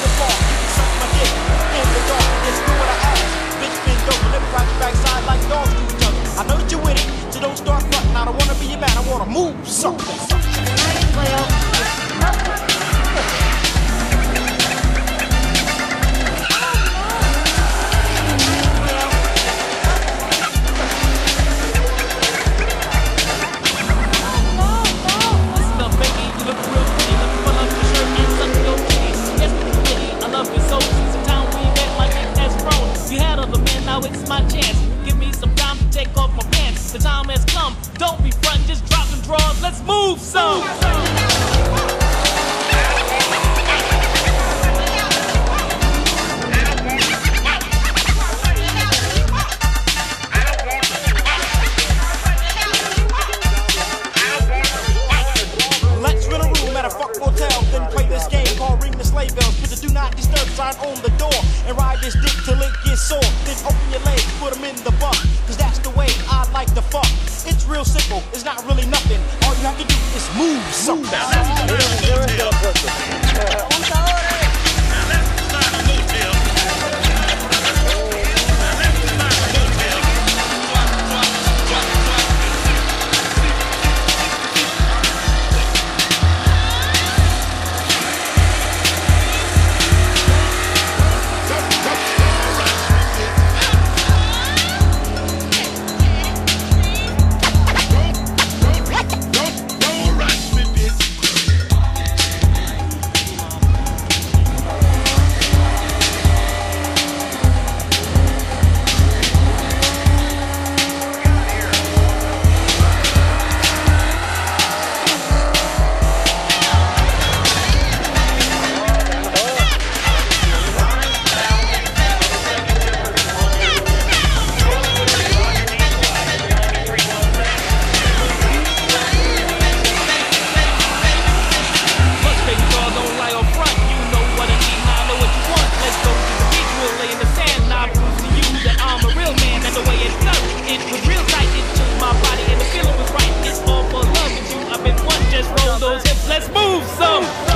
the you can suck my dick in the dark. Do what I ask. Bitch, your backside like dogs do each other. I know that you're it, so don't start frontin'. I don't wanna be your man, I wanna move something. Chance. Give me some time to take off my pants. The time has come. Don't be front, just drop them drawers. Let's move some. Sleigh Bells. Put the do not disturb sign on the door and ride this dick till it gets sore. Then open your legs, put them in the buck, cause that's the way I like to fuck. It's real simple, it's not really nothing. All you have to do is move something. awesome.